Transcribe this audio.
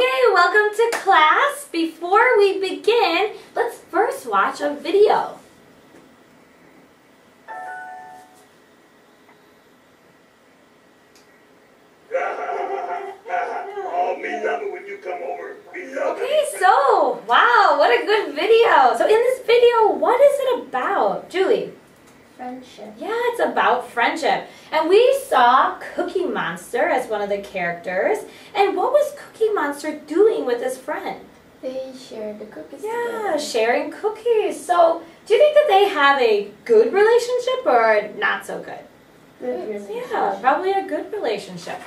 Okay, welcome to class. Before we begin, let's first watch a video. oh, me love when you come over. Okay, so, wow, what a good video. So in this video, what is it about? Julie? Friendship. Yeah, it's about friendship. And we saw Cookie Monster as one of the characters. And what was Cookie Monster doing with his friend? They share the cookies Yeah, together. sharing cookies. So, do you think that they have a good relationship or not so good? Good relationship. Yeah, probably a good relationship.